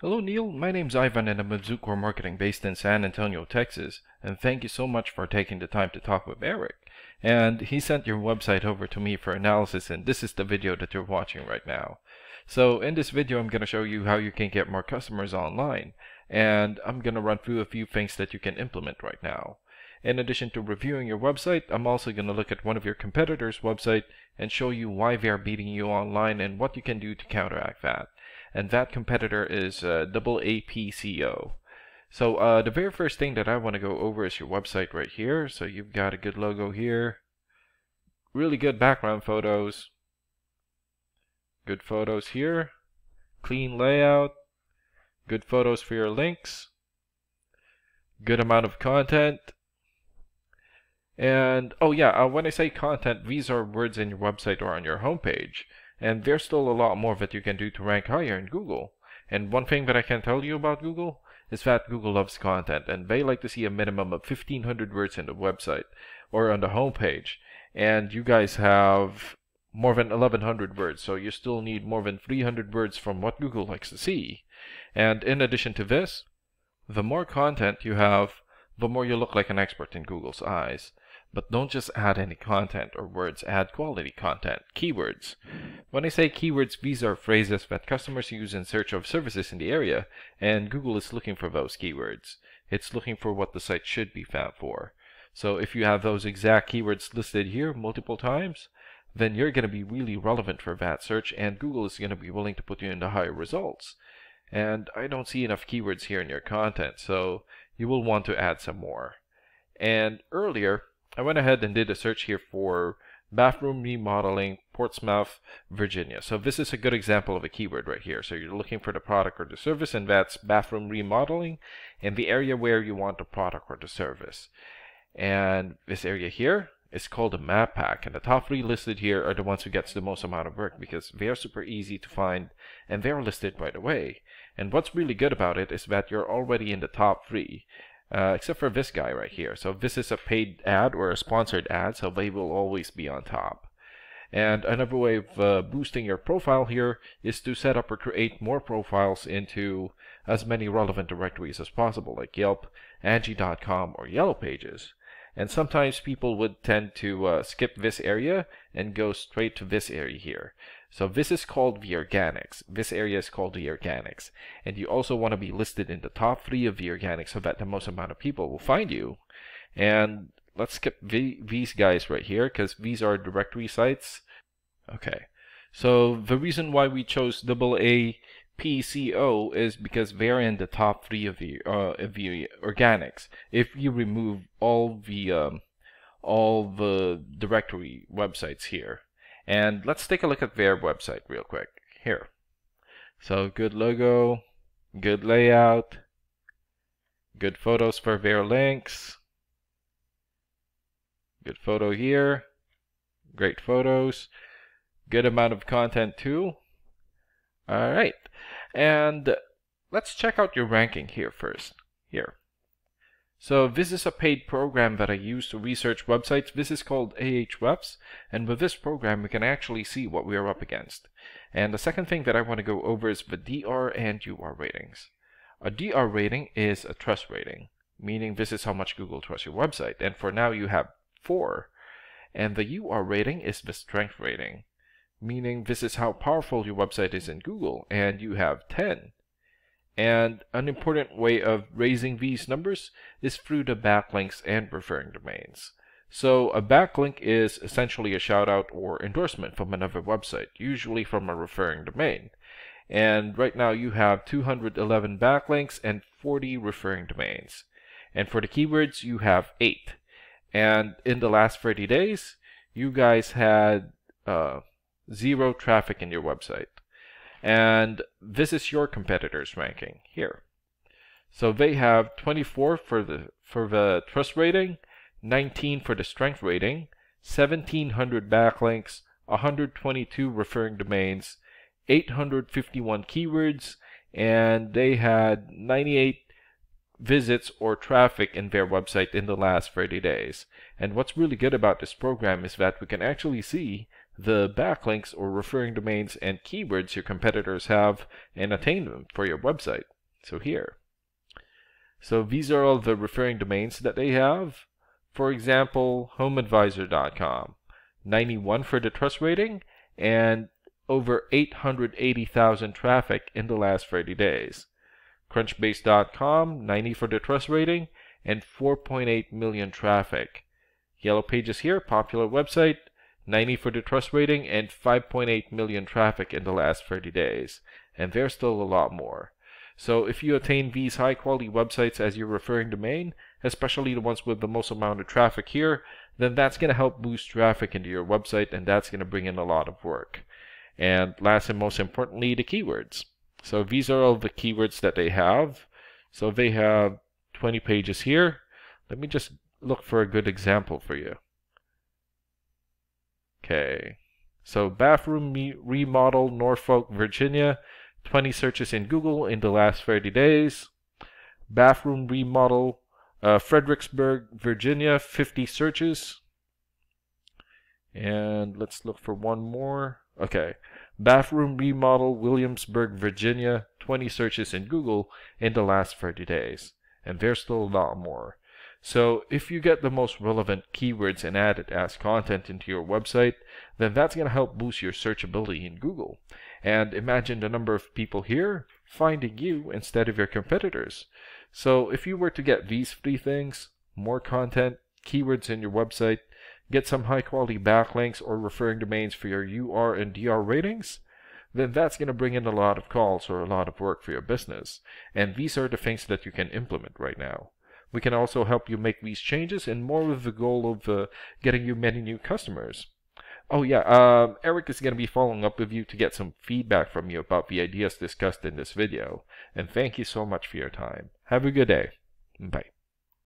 Hello Neil, my name's Ivan and I'm with Zukor Marketing based in San Antonio, Texas. And thank you so much for taking the time to talk with Eric. And he sent your website over to me for analysis and this is the video that you're watching right now. So in this video I'm going to show you how you can get more customers online. And I'm going to run through a few things that you can implement right now. In addition to reviewing your website, I'm also going to look at one of your competitors' website and show you why they are beating you online and what you can do to counteract that and that competitor is uh, AAPCO. So uh, the very first thing that I want to go over is your website right here. So you've got a good logo here, really good background photos, good photos here, clean layout, good photos for your links, good amount of content, and oh yeah, uh, when I say content, these are words in your website or on your homepage. And there's still a lot more that you can do to rank higher in Google. And one thing that I can tell you about Google is that Google loves content and they like to see a minimum of 1500 words in the website or on the homepage. And you guys have more than 1100 words, so you still need more than 300 words from what Google likes to see. And in addition to this, the more content you have, the more you look like an expert in Google's eyes. But don't just add any content or words, add quality content, keywords. When I say keywords, these are phrases that customers use in search of services in the area, and Google is looking for those keywords. It's looking for what the site should be found for. So if you have those exact keywords listed here multiple times, then you're going to be really relevant for that search, and Google is going to be willing to put you into higher results. And I don't see enough keywords here in your content, so you will want to add some more. And earlier, I went ahead and did a search here for bathroom remodeling, Portsmouth, Virginia. So this is a good example of a keyword right here. So you're looking for the product or the service, and that's bathroom remodeling in the area where you want the product or the service. And this area here is called a map pack. And the top three listed here are the ones who gets the most amount of work because they are super easy to find and they're listed right away. And what's really good about it is that you're already in the top three uh, except for this guy right here. So this is a paid ad or a sponsored ad, so they will always be on top. And another way of uh, boosting your profile here is to set up or create more profiles into as many relevant directories as possible, like Yelp, Angie.com, or Yellow Pages. And sometimes people would tend to uh, skip this area and go straight to this area here. So this is called the organics. This area is called the organics. And you also want to be listed in the top three of the organics so that the most amount of people will find you. And let's skip the, these guys right here because these are directory sites. Okay. So the reason why we chose AA PCO is because they're in the top three of the uh, of the organics. If you remove all the um, all the directory websites here, and let's take a look at their website real quick here. So good logo, good layout, good photos for their links, good photo here, great photos, good amount of content too. All right, and let's check out your ranking here first. Here. So this is a paid program that I use to research websites. This is called Ahrefs, and with this program we can actually see what we are up against. And the second thing that I want to go over is the DR and UR ratings. A DR rating is a trust rating, meaning this is how much Google trusts your website. And for now you have four. And the UR rating is the strength rating, meaning this is how powerful your website is in Google, and you have 10. And an important way of raising these numbers is through the backlinks and referring domains. So a backlink is essentially a shout out or endorsement from another website, usually from a referring domain. And right now you have 211 backlinks and 40 referring domains. And for the keywords, you have 8. And in the last 30 days, you guys had uh, zero traffic in your website. And this is your competitors ranking here. So they have 24 for the for the trust rating, 19 for the strength rating, 1700 backlinks, 122 referring domains, 851 keywords, and they had 98 visits or traffic in their website in the last 30 days. And what's really good about this program is that we can actually see the backlinks or referring domains and keywords your competitors have and attain them for your website. So here. So these are all the referring domains that they have. For example, homeadvisor.com, 91 for the trust rating and over 880,000 traffic in the last 30 days. Crunchbase.com, 90 for the trust rating and 4.8 million traffic. Yellow Pages here, popular website, 90 for the trust rating and 5.8 million traffic in the last 30 days. And there's still a lot more. So if you attain these high quality websites as your referring domain, especially the ones with the most amount of traffic here, then that's going to help boost traffic into your website and that's going to bring in a lot of work. And last and most importantly, the keywords. So these are all the keywords that they have. So they have 20 pages here. Let me just look for a good example for you. Okay. So bathroom remodel, Norfolk, Virginia. 20 searches in Google in the last 30 days. Bathroom remodel, uh, Fredericksburg, Virginia, 50 searches. And let's look for one more. Okay. Bathroom remodel, Williamsburg, Virginia, 20 searches in Google in the last 30 days. And there's still a lot more. So if you get the most relevant keywords and add it as content into your website, then that's going to help boost your searchability in Google. And imagine the number of people here finding you instead of your competitors. So if you were to get these three things, more content, keywords in your website, get some high quality backlinks or referring domains for your UR and DR ratings, then that's going to bring in a lot of calls or a lot of work for your business. And these are the things that you can implement right now. We can also help you make these changes and more with the goal of uh, getting you many new customers. Oh yeah, um, Eric is going to be following up with you to get some feedback from you about the ideas discussed in this video. And thank you so much for your time. Have a good day. Bye.